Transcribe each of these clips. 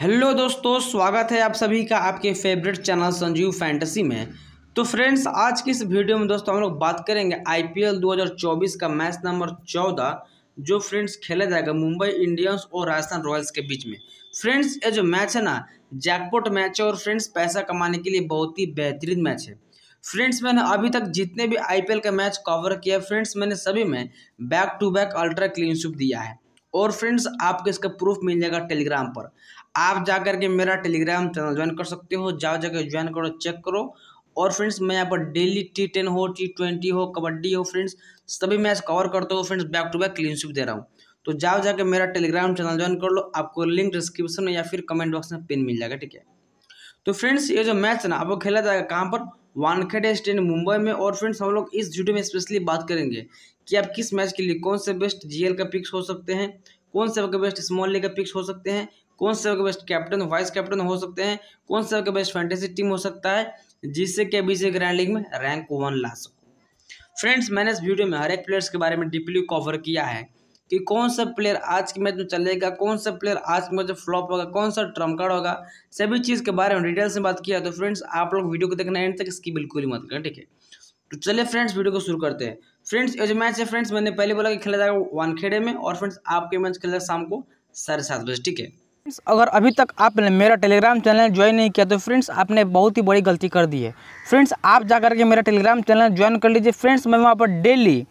Hello दोस्तों, स्वागत है आप सभी का आपके फेवरेट चैनल संजीव फैंटेसी में। तो फ्रेंड्स आज की इस वीडियो में दोस्तों हम लोग बात करेंगे आईपीएल 2024 का मैच नंबर 14 जो फ्रेंड्स खेला जाएगा मुंबई इंडियंस और राजस्थान रॉयल्स के बीच में। फ्रेंड्स ये जो मैच है ना जैकपॉट मैच है और फ्रेंड्स पैसा कमाने के लिए बहुत ही बेहतरीन मैच है। फ्रेंड्स मैंने अभी तक जितने भी आईपीएल का मैच कवर किया फ्रेंड्स मैंने सभी में back to back ultra clean sweep दिया है। और फ्रेंड्स आपको इसका प्रूफ मिल जाएगा टेलीग्राम पर। आप जा करके मेरा टेलीग्राम चैनल ज्वाइन कर सकते हो। जाओ जाकर ज्वाइन करो चेक करो। और फ्रेंड्स मैं यहाँ पर डेली टी टेन हो टी ट्वेंटी हो, कबड्डी हो फ्रेंड्स सभी मैच कवर करते हो friends back to back clean sweep दे रहा हूँ। तो जाओ जाकर मेरा टेलीग्राम चैनल ज्वाइन कर लो। आपको लिंक डिस्क्रिप्शन में या फिर कमेंट बॉक्स में पिन मिल जाएगा, ठीक है? तो फ्रेंड्स ये जो मैच है ना, आपको खेला जाएगा कहाँ पर? वानखेड़े स्टेडियम, मुंबई में। और फ्रेंड्स, हम लोग इस वीडियो में स्पेशली बात करेंगे कि आप किस मैच के लिए कौन से बेस्ट जीएल का पिक्स हो सकते हैं, कौन से आपके बेस्ट स्मॉल लीग का पिक्स हो सकते हैं, कौन से आपके बेस्ट कैप्टन वाइस कैप्टन हो सकते हैं, कौन से आपके बेस्ट फैंटेसी टीम हो सकता है, जिससे कि अभी से ग्रैंड लीग में रैंक वन ला सको। फ्रेंड्स मैंने इस वीडियो में हर एक प्लेयर्स के बारे में डीपली कवर किया है। कि कौन सा प्लेयर आज के मैच में चलेगा, कौन सा प्लेयर आज के मैच में फ्लॉप होगा, कौन सा ट्रंप कार्ड होगा, सभी चीज़ के बारे में डिटेल्स में बात किया तो फ्रेंड्स आप लोग वीडियो को देखना एंड तक इसकी बिल्कुल ही मत करें, ठीक है? तो चलिए फ्रेंड्स वीडियो को शुरू करते हैं। फ्रेंड्स ये जो मैच है फ्रेंड्स मैंने पहले बोला कि खेला जाएगा वानखेड़े में, और फ्रेंड्स आपके मैच खेला जाएगा शाम को साढ़े सात बजे, ठीक है? फ्रेंड्स अगर अभी तक आपने मेरा टेलीग्राम चैनल ज्वाइन नहीं किया तो फ्रेंड्स आपने बहुत ही बड़ी गलती कर दी है। फ्रेंड्स आप जा करके मेरा टेलीग्राम चैनल ज्वाइन कर लीजिए। फ्रेंड्स मैं वहाँ पर daily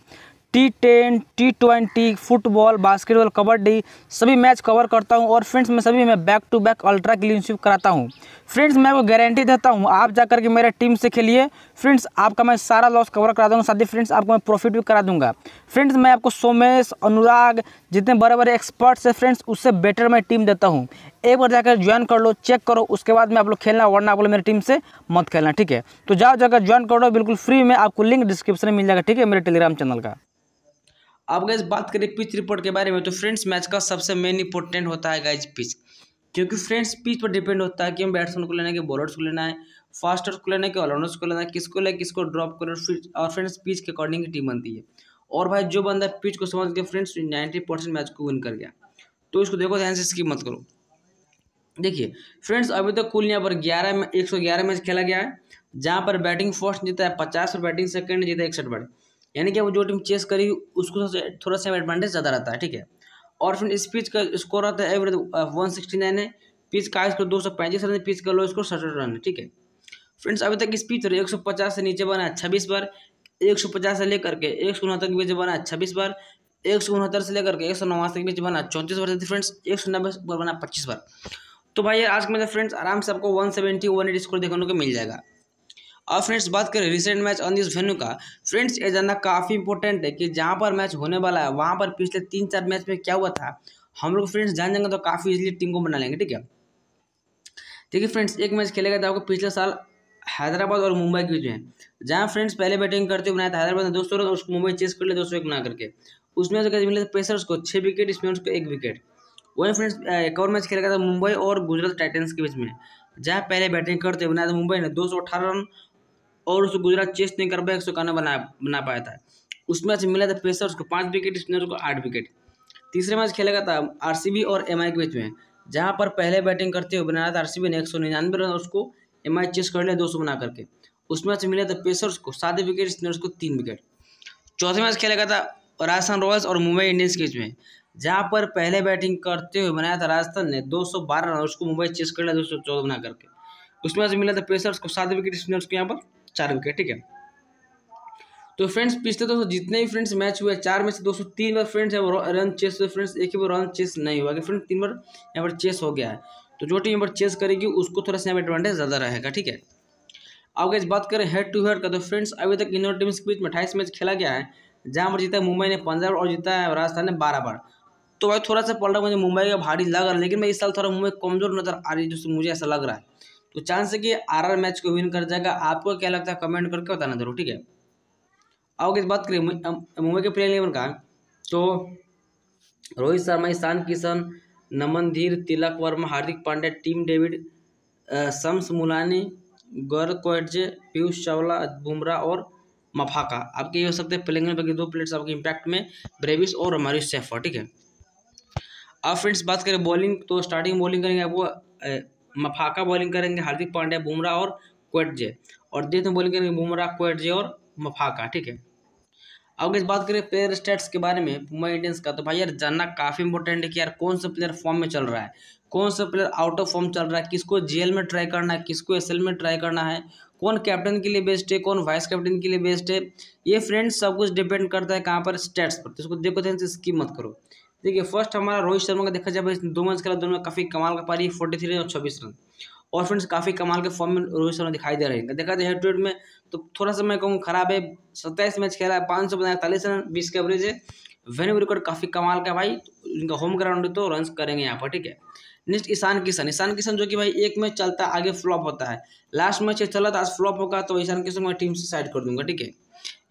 T ten T twenty football basketball kabaddi, सभी मैच कवर करता हूँ और फ्रेंड्स मैं सभी में back to back ultra clean sweep कराता हूँ। फ्रेंड्स मैं वो गारंटी देता हूँ, आप जा करके मेरे टीम से खेलिए। फ्रेंड्स आपका मैं सारा लॉस कवर करा दूँगा, साथ ही फ्रेंड्स आपको मैं प्रॉफिट भी करा दूँगा। फ्रेंड्स मैं आपको सोमेश, अनुराग, जितने बड़े बड़े एक्सपर्ट्स हैं फ्रेंड्स उससे बेटर मैं टीम देता हूँ। एक बार जाकर ज्वाइन कर लो चेक करो, उसके बाद में आप लोग खेलना, वरना आप लोग मेरी टीम से मत खेलना, ठीक है? तो जाओ, जाकर ज्वाइन कर लो, बिल्कुल फ्री में आपको लिंक डिस्क्रिप्शन में मिल जाएगा, ठीक है, मेरे टेलीग्राम चैनल का। अब गाइज़ बात करें पिच रिपोर्ट के बारे में तो फ्रेंड्स मैच का सबसे मेन इंपॉर्टेंट होता है गाइज़ पिच क्योंकि फ्रेंड्स पिच पर डिपेंड होता है कि हम बैट्समैन को लेना है कि बॉलर्स को लेना है फास्टर्स को लेना है कि ऑलराउंडर्स को लेना है, किसको ले, किसको ड्रॉप करो, और फ्रेंड्स पिच के अकॉर्डिंग टीम बनती है। और भाई जो बंदा पिच को समझ के फ्रेंड्स नाइन्टी परसेंट मैच को विन कर गया। तो इसको देखो, ध्यान से इसकी मत करो। देखिए फ्रेंड्स अभी तक तो कुल यहाँ पर ग्यारह में, एक सौ ग्यारह मैच खेला गया है, जहाँ पर बैटिंग फ़र्स्ट जीता है, पचास और बैटिंग सेकंड जीता है, इकसठ बार यानी कि वो जो टीम चेस करी, उसको थोड़ा सा एडवांटेज ज़्यादा रहता है, ठीक है? और फिर इस पिच का स्कोर रहता है एवरेज वन सिक्सटी नाइन है। पिच का स्कोर दो सौ पैंतीस रन है पिच का लो स्कोर सड़सठ रन है, ठीक है? फ्रेंड्स अभी तक इस पिच पर एक सौ पचास से नीचे बना है, छब्बीस बार, एक सौ पचास से लेकर के एक सौ उनहत्तर के बीच बना है, छब्बीस बार, एक सौ उनहत्तर से लेकर के एक सौ नवासी के बीच बना चौंतीस बार फ्रेंड्स एक सौ नब्बे बार बना पच्चीस बार। तो भाई आज के मेरे फ्रेंड्स आराम से आपको one seventy one eight score देखने को मिल जाएगा। और फ्रेंड्स बात करें recent match on this venue का फ्रेंड्स ये जानना काफ़ी इंपॉर्टेंट है कि जहाँ पर मैच होने वाला है, वहाँ पर पिछले तीन चार मैच में क्या हुआ था, हम लोग फ्रेंड्स जान जाएँगे तो काफ़ी इजीली टीम को बना लेंगे, ठीक है? देखिए फ्रेंड्स एक मैच खेलेगा था आपको पिछले साल हैदराबाद और मुंबई के बीच में। जहाँ फ्रेंड्स पहले बैटिंग करते हुए बनाया था हैदराबाद ने दो सौ रन उसको मुंबई चेस कर लिया दो सौ एक बना करके। उसमें जो मिले पेसर्स को छः विकेट इसमें उसको एक विकेट वही फ्रेंड्स एक और मैच खेला गया था मुंबई और गुजरात टाइटन्स के बीच में। जहाँ पहले बैटिंग करते हुए बनाया था मुंबई ने, दो सौ अठारह रन और उसको गुजरात चेस नहीं कर पाया एक सौ इक्यानवे बना बना पाया था। उस मैच मिला था पेसर्स को पाँच विकेट स्पिनर को आठ विकेट। तीसरे मैच खेलेगा था आरसीबी और एमआई के बीच में, जहाँ पर पहले बैटिंग करते हुए बनाया था आरसीबी ने एक सौ निन्यानवे रन उसको एमआई चेस कर लिया दो सौ बना करके। उस मैच मिला था पेसर्स को सात विकेट स्पिनर्स को तीन विकेट। चौथे मैच खेला गया था राजस्थान रॉयल्स और मुंबई इंडियंस के बीच में, जहाँ पर पहले बैटिंग करते हुए बनाया था राजस्थान ने दो सौ बारह रन उसको मुंबई चेस कर लिया दो सौ चौदह बना करके। उसमें से मिला था पेसर्स को सात विकेट स्पिनर्स को यहाँ पर चार विकेट ठीक है? तो फ्रेंड्स पिछले दोस्तों, जितने भी फ्रेंड्स मैच हुए, चार में से दोस्तों, तीन बार फ्रेंड्स है, वो रन चेस हुए फ्रेंड्स एक ही बार रन चेस नहीं हुआ। कि फ्रेंड्स तीन बार यहाँ पर चेस हो गया है। तो जो टीम यहाँ पर चेस करेगी, उसको थोड़ा सा यहाँ एडवांटेज ज़्यादा रहेगा, ठीक है? अब इस बात करें हेड टू हेड का तो फ्रेंड्स अभी तक इन दोनों टीम्स के बीच में अट्ठाईस मैच खेला गया है, जहाँ पर जीता है मुंबई ने पंद्रह और जीता है राजस्थान ने बारह बार। तो भाई, थोड़ा सा पलटा मुझे मुंबई का भारी लग रहा है लेकिन मैं इस साल थोड़ा मुंबई कमज़ोर नज़र आ रही है जो मुझे ऐसा लग रहा है। तो चांस है कि आर मैच को विन कर जाएगा। आपको क्या लगता है? कमेंट करके बताना ज़रूर, ठीक है? अब इस बात करिए मुंबई के प्लेयर इलेवन का तो रोहित शर्मा, ईशान किशन नमन धीर तिलक वर्मा, हार्दिक पांड्या, टीम डेविड शम्स मुलानी गौर कोएटजे, पीयूष चावला, बुमराह और मफाका। आपके ये हो सकते हैं प्लेइंग बाकी दो प्लेयर्स आपके इम्पैक्ट में, ब्रेविस और हमारी सेफर ठीक है? अब फ्रेंड्स बात करें बॉलिंग तो स्टार्टिंग बॉलिंग करेंगे आपको मफाका बॉलिंग करेंगे, हार्दिक पांड्या, बुमराह और क्वेटजे और डेथ में बॉलिंग करेंगे बुमराह क्वेटजे और मफाका, ठीक है? अब इस बात करें प्लेयर स्टेट्स के बारे में, मुंबई इंडियंस का तो भाई यार जानना काफ़ी इंपॉर्टेंट है कि यार कौन सा प्लेयर फॉर्म में चल रहा है। कौन सा प्लेयर आउट ऑफ़ फॉर्म चल रहा है, किसको जेल में ट्राई करना है, किसको एसएल में ट्राई करना है, कौन कैप्टन के लिए बेस्ट है, कौन वाइस कैप्टन के लिए बेस्ट है, ये फ्रेंड्स सब कुछ डिपेंड करता है कहाँ पर स्टेट्स पर। तो इसको देखो ध्यान से स्कीम मत करो। देखिए फ़र्स्ट हमारा रोहित शर्मा का देखा जाए दो मैच खेला, दोनों में काफ़ी कमाल का पारी फोर्टी थ्री और छब्बीस रन। और फ्रेंड्स काफ़ी कमाल के फॉर्म में रोहित शर्मा दिखाई दे रहे हैं। देखा जाए हेड में तो थोड़ा सा मैं कहूँ खराब है, सत्ताईस मैच खेला है पाँच सौ पैंतालीस रन, बीस का एवरेज है। वेन्यू रिकॉर्ड काफ़ी कमाल का भाई, इनका होम ग्राउंड है तो रन करेंगे यहाँ पर, ठीक है? नेक्स्ट ईशान किशन। ईशान किशन जो कि भाई, एक मैच चलता है आगे फ्लॉप होता है। लास्ट मैच चला था, आज फ्लॉप होगा तो ईशान किशन मैं टीम से साइड कर दूँगा, ठीक है?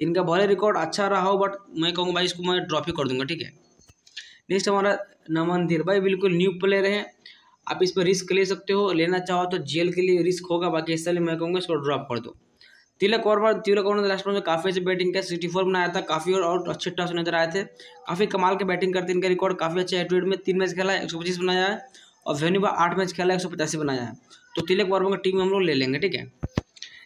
इनका भले रिकॉर्ड अच्छा रहा हो बट मैं कहूँगा भाई, इसको मैं ड्रॉप ही कर दूँगा, ठीक है? नेक्स्ट हमारा नमन धीर भाई बिल्कुल न्यू प्लेयर है। आप इस पर रिस्क ले सकते हो। लेना चाहो तो जेल के लिए रिस्क होगा। बाकी इसलिए मैं कहूँगा इसको ड्रॉप कर दो। तिलक वर्मा तिलक ने लास्ट में काफ़ी अच्छी बैटिंग किया सिक्सटी फोर बनाया था। काफ़ी और, और अच्छे टॉस नज़र आए थे। काफ़ी कमाल के बैटिंग करते इनका रिकॉर्ड काफ़ी अच्छा है में तीन मैच खेला है एक सौ पच्चीस बनाया है और वेन्यू पर आठ मैच खेला है एक सौ पचासी बनाया है। तो तिलक वर्मा की टीम हम लोग ले लेंगे ठीक है?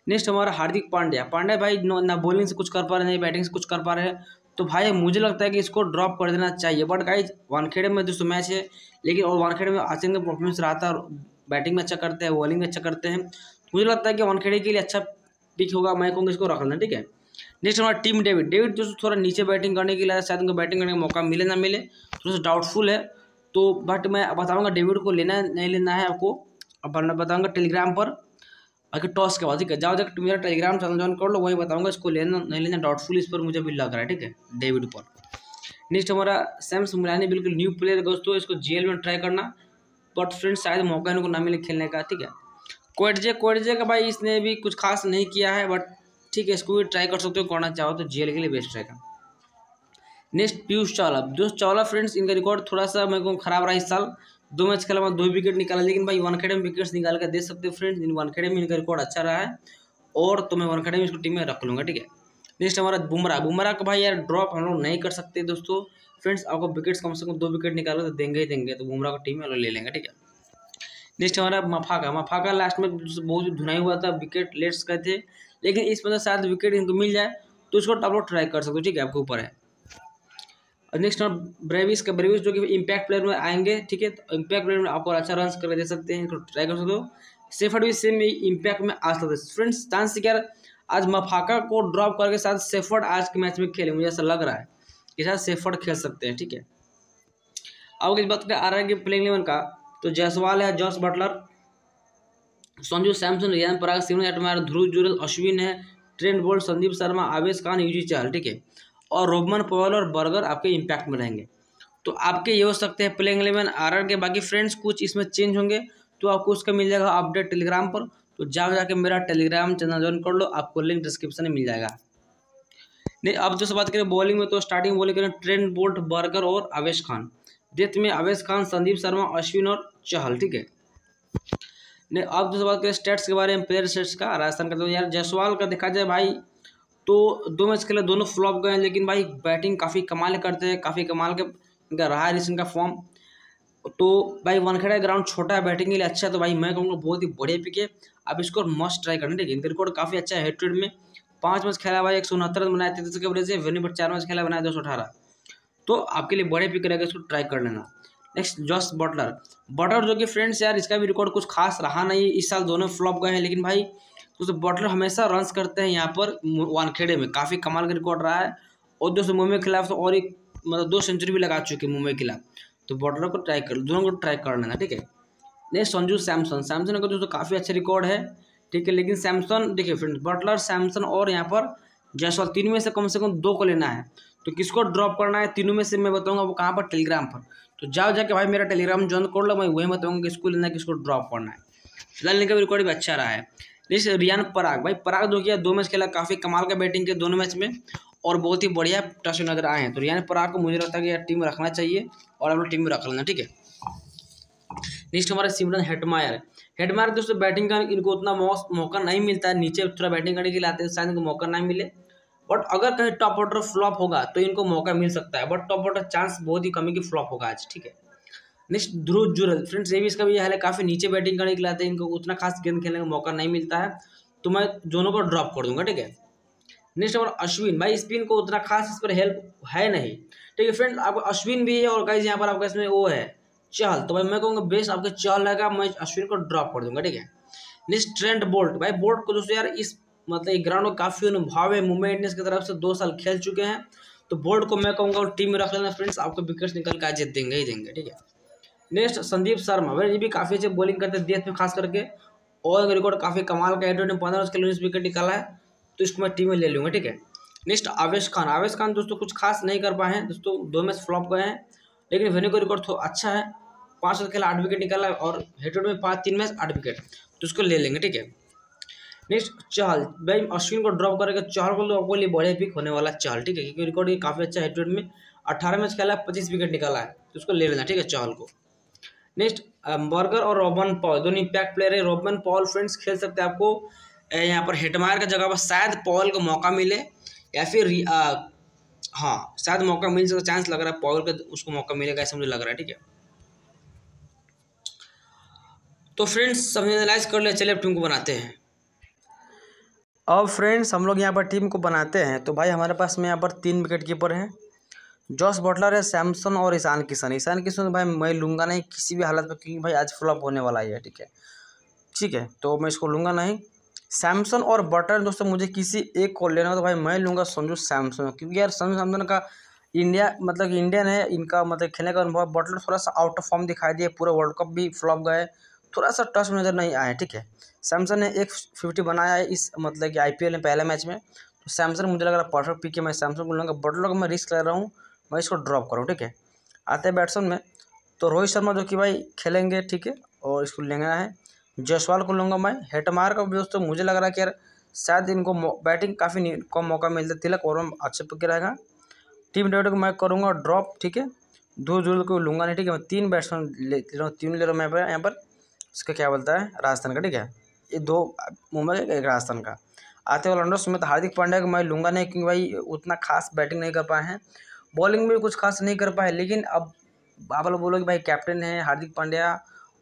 नेक्स्ट हमारा हार्दिक पांड्या। पांड्या भाई ना बॉलिंग से कुछ कर पा रहे हैं बैटिंग से कुछ कर पा रहे हैं। तो भाई, मुझे लगता है कि इसको ड्रॉप कर देना चाहिए। बट गाइज़ वानखेड़े में दोस्तों मैच है, लेकिन और वानखेड़े में आचंग परफॉर्मेंस रहा था बैटिंग में अच्छा करते हैं बॉलिंग में अच्छा करते हैं। मुझे लगता है कि वानखेड़े के लिए अच्छा पिक होगा, मैं कहूँगा इसको रख लेना, ठीक है? नेक्स्ट हमारा टीम डेविड डेविड दोस्तों थोड़ा नीचे बैटिंग करने के लिए शायद उनको बैटिंग करने का मौका मिले ना मिले, थोड़ा सा डाउटफुल है। तो बट मैं बताऊँगा डेविड को लेना नहीं लेना है आपको। अब बताऊँगा टेलीग्राम पर। बाकी टॉस के बाद, ठीक है? जाओ जब मेरा टेलीग्राम चैनल ज्वाइन कर लो, वही बताऊँगा, इसको लेना, नहीं लेना डाउटफुल इस पर मुझे भी लग रहा है, ठीक है? डेविड पर नेक्स्ट हमारा सैम सुमरानी बिल्कुल न्यू प्लेयर दोस्तों, इसको जेल में ट्राई करना। बट फ्रेंड शायद मौका इनको ना मिले खेलने का, ठीक है? कोटजे कोटजे का भाई इसने भी कुछ खास नहीं किया है बट ठीक है, इसको भी ट्राई कर सकते हो, करना चाहो तो जेल के लिए बेस्ट रहेगा नेक्स्ट पीयूष चावला। जो चावला फ्रेंड्स इनका रिकॉर्ड थोड़ा सा मेरे को खराब रहा इस साल। दो मैच खेला दो विकेट निकाला, लेकिन भाई वन खेड़े में विकेट्स निकाल कर दे सकते हो फ्रेंड्स इन वन खेड़े में इनका रिकॉर्ड अच्छा रहा है, और तो मैं वन खेड़े में इसको टीम में रख लूँगा, ठीक है? नेक्स्ट हमारा बुमराह। बुमराह का भाई यार ड्रॉप हम लोग नहीं कर सकते दोस्तों। फ्रेंड्स आपको विकेट्स कम से कम दो विकेट निकालो तो देंगे ही देंगे तो बुमराह को टीम में ले लेंगे, ठीक है? नेक्स्ट हमारा मफाका मफाका लास्ट में बहुत धुनाई हुआ था विकेट लेट्स गए थे, लेकिन इस मतलब शायद विकेट इनको मिल जाए तो उसको लोग ट्राई कर सकते हो, ठीक है? आपके ऊपर है। नेक्स्ट ब्रेविस का ब्रेविस जो कि इम्पैक्ट प्लेयर में आएँगे, ठीक है? तो इम्पैक्ट प्लेयर में आपको अच्छा रन कर दे सकते हैं ट्राई कर सकते हो। सेफर्ड भी सेम इम्पैक्ट में आ सकते फ्रेंड्स चांस क्या आज मफाका को ड्रॉप करके साथ सेफर्ड आज के मैच में खेले, मुझे ऐसा लग रहा है कि शायद सेफर्ड खेल सकते हैं, ठीक है? अब इस बात करें आ रहा है कि प्लेइंग इलेवन का तो जायसवाल है Jos Buttler Sanju Samson, Riyan Parag Hetmyer Dhruv Jurel, Ashwin है ट्रेंड बोल्ट, संदीप शर्मा, आवेश खान, यूजी चहल, ठीक है? और रोबमन पोवल और बर्गर आपके इम्पैक्ट में रहेंगे। तो आपके ये हो सकते हैं प्लेइंग इलेवन आर के बाकी फ्रेंड्स कुछ इसमें चेंज होंगे तो आपको उसका मिल जाएगा अपडेट टेलीग्राम पर। तो जाओ जाके मेरा टेलीग्राम चैनल ज्वाइन कर लो, आपको लिंक डिस्क्रिप्शन में मिल जाएगा। नहीं, अब जो बात करें बॉलिंग में तो स्टार्टिंग बॉलिंग करें ट्रेंड बोल्ट बर्गर और आवेश खान डेथ में आवेश खान संदीप शर्मा अश्विन और चहल ठीक है? नहीं, अब जो बात करें स्टेट्स के बारे में प्लेयर स्टेट्स का, राजस्थान का तो यार जायसवाल का देखा जाए भाई तो दो मैच खेले दोनों फ्लॉप गए हैं, लेकिन भाई बैटिंग काफ़ी कमाल करते हैं, काफ़ी कमाल के इनका रहा है इनका फॉर्म तो भाई वनखेड़ा ग्राउंड छोटा है, बैटिंग के लिए अच्छा है तो भाई मैं कहूँगा बहुत ही बढ़िया पिक है। आप इसको मस्ट ट्राई करना है इनका रिकॉर्ड काफ़ी अच्छा है हेड में। पाँच मैच खेला भाई, एक सौ उनहत्तर रन बनाए, तैतीस के वजह से वेन्यू पर चार मैच खेला बनाया दो सौ अठारह। तो आपके लिए बड़े पिक रहेगा इसको ट्राई कर लेना। नेक्स्ट जॉस बटलर बटलर जो कि फ्रेंड्स यार, इसका भी रिकॉर्ड कुछ खास रहा नहीं, इस साल दोनों फ्लॉप गए हैं, लेकिन भाई तो बटलर हमेशा रन्स करते हैं यहाँ पर वानखेड़े में। काफ़ी कमाल का रिकॉर्ड रहा है। और दोस्तों, मुंबई के खिलाफ तो और एक मतलब दो सेंचुरी भी लगा चुके हैं मुंबई के खिलाफ। तो बटलर को ट्राई कर, दोनों को ट्राई कर लेना, ठीक है? नहीं, संजू सैमसन। सैमसन का दोस्तों काफ़ी अच्छा रिकॉर्ड है, ठीक है? लेकिन सैमसन, देखिए फ्रेंड्स बटलर सैमसन और यहाँ पर जयसवाल, तीनों में से कम से कम दो को लेना है। तो किसको ड्रॉप करना है, तीनों में से मैं बताऊँगा वो कहाँ पर टेलीग्राम पर। तो जाओ जाके भाई मेरा टेलीग्राम ज्वाइन कर लो, मैं वही बताऊँगा किसको लेना है, किसको ड्रॉप करना है। फ़िलहाल इनका रिकॉर्ड भी अच्छा रहा है। जैसे रियान पराग, भाई पराग दो किया, दो मैच खेला, काफ़ी कमाल का बैटिंग किया दोनों मैच में और बहुत ही बढ़िया टच नज़र आए हैं। तो रियान पराग को मुझे लगता है कि यार टीम रखना चाहिए और लोग टीम में रख लेना, ठीक है? नेक्स्ट हमारा सिमरन हेटमायर। हेटमायर दोस्तों, बैटिंग का इनको उतना मौका नहीं मिलता है, नीचे थोड़ा बैटिंग करने के लिए आते हैं, शायद इनको मौका नहीं मिले। बट अगर कहीं टॉप ऑर्डर फ्लॉप होगा तो इनको मौका मिल सकता है, बट टॉप ऑर्डर चांस बहुत ही कमी की फ्लॉप होगा आज, ठीक है? नेक्स्ट ध्रुव जुरल। फ्रेंड्स, ये भी इसका भी हाल है, काफ़ी नीचे बैटिंग करने के लाते हैं, इनको उतना खास गेंद खेलने का मौका नहीं मिलता है। तो मैं दोनों को ड्रॉप कर दूँगा, ठीक है? नेक्स्ट नंबर अश्विन, भाई स्पिन को उतना खास इस पर हेल्प है नहीं। ठीक है, फ्रेंड आपको अश्विन भी है और गाइज़ यहाँ पर आपका इसमें वो है, चहल। तो भाई मैं कहूँगा बेस्ट आपका चहल रहेगा, मैं अश्विन को ड्रॉप कर दूँगा, ठीक है? नेक्स्ट ट्रेंड बोल्ट भाई बोल्ट को दोस्तों यार, इस मतलब ग्राउंड में काफ़ी अनुभव है मुंबई इंडियंस की तरफ़ से दो साल खेल चुके हैं। तो बोल्ट को मैं कहूँगा टीम में रख लेना, फ्रेंड्स, आपको विकेट्स निकल के आज देंगे, ही देंगे, ठीक है? नेक्स्ट संदीप शर्मा ये भी काफ़ी अच्छे बॉलिंग करते हैं देश में, खास करके। और रिकॉर्ड काफ़ी कमाल का एट पंद्रह उसके लिए विकेट निकाला है तो इसको मैं टीम में ले लूँगा, ठीक है? नेक्स्ट आवेश खान. आवेश खान दोस्तों कुछ खास नहीं कर पाए हैं। दोस्तों, दो मैच फ्लॉप गए हैं, लेकिन वेन्यू का रिकॉर्ड थोड़ा अच्छा है। पाँच मैच खेला आठ विकेट निकाला है और हेटेड में पाँच, तीन मैच आठ विकेट तो उसको ले लेंगे, ठीक है? नेक्स्ट चहल. भाई, अश्विन को ड्रॉप करेगा चहल को तो आपको लिए बड़े पिक होने वाला चहल, ठीक है? क्योंकि रिकॉर्ड काफ़ी अच्छा हेटेड में। अट्ठारह मैच खेला है पच्चीस विकेट निकाला है तो उसको ले लेना, ठीक है, चहल को? नेक्स्ट बर्गर और रॉबन पॉल दोनों इम्पैक्ट प्लेयर है। रॉबन पॉल फ्रेंड्स खेल सकते हैं आपको। यहाँ पर हेटमायर का जगह पर शायद पॉल को मौका मिले या फिर आ, हाँ शायद मौका मिल सकता चांस लग रहा है पॉल का उसको मौका मिलेगा ऐसा मुझे लग रहा है ठीक है। तो फ्रेंड्स सब एनालाइज कर ले चलिए अब टीम को बनाते हैं। अब फ्रेंड्स हम लोग यहाँ पर टीम को बनाते हैं। तो भाई हमारे पास में यहाँ पर तीन विकेट कीपर हैं। जॉस बटलर है सैमसन और ईशान किशन। ईशान किशन भाई, मैं लूँगा नहीं किसी भी हालत में क्योंकि भाई आज फ्लॉप होने वाला ही है, ठीक है? ठीक है तो मैं इसको लूँगा नहीं। सैमसंग और बटलर दोस्तों, मुझे किसी एक को लेना हो तो भाई मैं लूँगा संजू सैमसंग। क्योंकि यार संजू सैमसंग का इंडिया मतलब इंडियन है, इनका मतलब खेलने का अनुभव। बटलर थोड़ा सा आउट ऑफ़ फॉर्म दिखाई दिए पूरा वर्ल्ड कप भी फ्लॉप गए थोड़ा सा टच नज़र नहीं आए, ठीक है? सैमसंग ने एक फिफ्टी बनाया है इस मतलब कि आई में पहले मैच में। तो सैमसंग मुझे लग रहा है परफेक्ट पी के मैं सैमसंग को लूँगा। बटलर को मैं रिस्क ले रहा हूँ। मैं इसको ड्रॉप करूँ, ठीक है? आते हैं बैट्समैन में। तो रोहित शर्मा जो कि भाई खेलेंगे, ठीक है? और इसको लेना है जयसवाल को लूँगा मैं। हेटमार का दोस्तों मुझे लग रहा है कि यार शायद इनको बैटिंग काफ़ी कम मौका मिलता तिलक और अच्छे पक्के रहेगा। टीम डेविड को मैं करूँगा ड्रॉप ठीक है? दो जोड़ को लूँगा नहीं, ठीक है? मैं तीन बैट्समैन ले रहा हूँ, तीन ले रहा हूँ मैं यहाँ पर इसका क्या बोलता है? राजस्थान का, ठीक है? ये दो मुंबई का, एक राजस्थान का। आते ऑलराउंडर सुमित हार्दिक पांड्या को मैं लूँगा नहीं, क्योंकि भाई उतना खास बैटिंग नहीं कर पाए हैं। बॉलिंग में कुछ खास नहीं कर पाए, लेकिन अब आप लोग बोलो कि भाई कैप्टन है हार्दिक पांड्या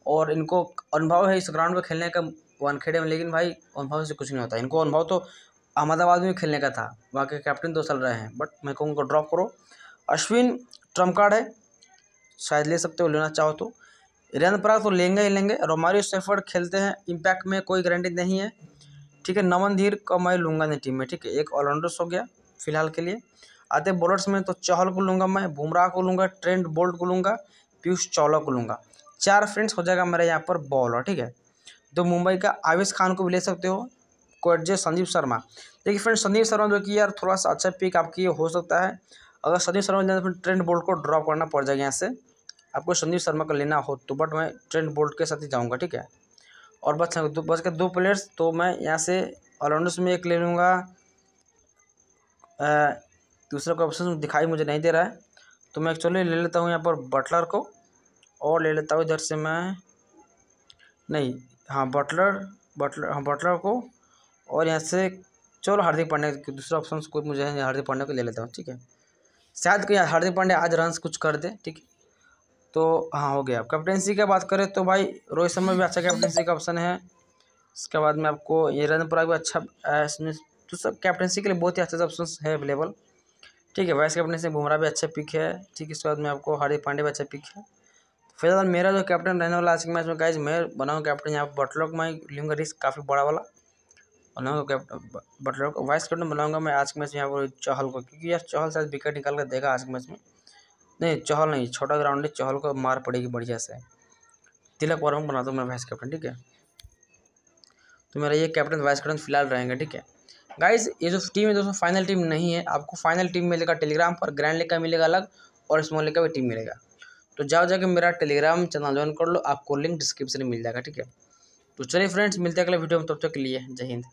और इनको अनुभव है इस ग्राउंड में खेलने का वानखेड़े में, लेकिन भाई अनुभव से कुछ नहीं होता। इनको अनुभव तो अहमदाबाद में खेलने का था, वहाँ के कैप्टन दो साल रहे हैं बट मैं कहूँगा ड्रॉप करो। अश्विन ट्रंप कार्ड है, शायद ले सकते हो, लेना चाहो तो। वीरेंद्र पराग तो लेंगे ही लेंगे। रोमारियो सेफर्ड खेलते हैं इम्पैक्ट में कोई गारंटी नहीं है। ठीक है, नमन धीर को मैं लूँगा नहीं टीम में, ठीक है, एक ऑलराउंडर्स हो गया, फ़िलहाल के लिए। आते बॉलर्स में तो चहल को लूँगा मैं, बुमराह को लूँगा ट्रेंड बोल्ट को लूँगा, पीयूष चावला को लूँगा। चार फ्रेंड्स हो जाएगा मेरा यहाँ पर बॉलर ठीक है? तो मुंबई का आवेश खान को भी ले सकते हो कोटजे संदीप शर्मा। देखिए फ्रेंड्स, संदीप शर्मा जो कि यार थोड़ा सा अच्छा पिक आपकी हो सकता है। अगर संदीप शर्मा लेना तो फिर ट्रेंड बोल्ट को ड्रॉप करना पड़ जाएगा यहाँ से। आपको संदीप शर्मा का लेना हो तो बट मैं ट्रेंड बोल्ट के साथ ही जाऊँगा, ठीक है? और बच दो बच के दो प्लेयर्स तो मैं यहाँ से ऑलराउंडर्स में एक ले लूँगा दूसरा कोई ऑप्शन दिखाई मुझे नहीं दे रहा है। तो मैं एक्चुअली ले लेता हूँ यहाँ पर बटलर को और ले लेता हूँ इधर से मैं, नहीं हाँ बटलर बटलर हाँ बटलर को और यहाँ से, चलो हार्दिक पांड्या दूसरा ऑप्शन कोई मुझे हार्दिक पांड्या को ले लेता हूँ, ठीक है। शायद कोई हार्दिक पांड्या आज रन कुछ कर दे, ठीक है। तो हाँ हो गया। कैप्टनसी की बात करें तो भाई, रोहित शर्मा भी अच्छा कैप्टनसी का ऑप्शन है। इसके बाद में आपको ये रनपुरा भी अच्छा इसमें तो सब कैप्टनसी के लिए बहुत ही अच्छे ऑप्शन है अवेलेबल ठीक है वाइस कैप्टनसी बुमराह भी अच्छा पिक है। ठीक है, इसके बाद में आपको हार्दिक पांडे भी अच्छा पिक है। फ़िलहाल मेरा जो कैप्टन रहने वाला आज के मैच में गाइज़ मैं बनाऊँ कैप्टन यहाँ पर बटलर को मैं लूँगा रिस्क काफ़ी बड़ा वाला। बनाऊँगा कैप्टन बटलर को वाइस कैप्टन बनाऊँगा मैं आज के मैच में यहाँ पर चहल को, क्योंकि यार चहल शायद विकेट निकाल कर देगा आज के मैच में। नहीं, चहल नहीं, छोटा ग्राउंड है, चहल को मार पड़ेगी बढ़िया से। तिलक वर्मा बना दो मैं वाइस कैप्टन ठीक है? तो मेरा ये कैप्टन वाइस कैप्टन फ़िलहाल रहेंगे, ठीक है? गाइज़ ये जो टीम है दोस्तों फाइनल टीम नहीं है, आपको फाइनल टीम मिलेगा टेलीग्राम पर ग्रैंड लेग का मिलेगा अलग और स्मॉल लेग का भी टीम मिलेगा। तो जाओ जाके मेरा टेलीग्राम चैनल ज्वाइन कर लो, आपको लिंक डिस्क्रिप्शन में मिल जाएगा, ठीक है? तो चलिए फ्रेंड्स मिलते हैं अगले वीडियो में, तब तक के लिए जय हिंद।